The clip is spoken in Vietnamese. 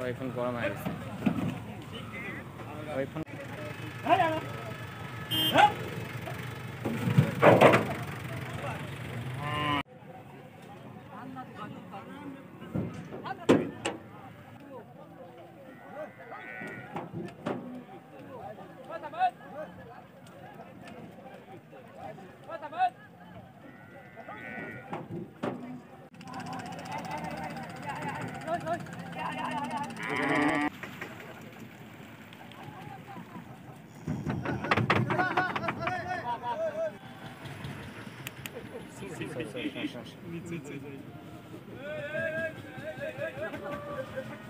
আর ওই ফোন গরম হয়ে গেছে ওই ফোন Yeah, yeah, yeah. নিচে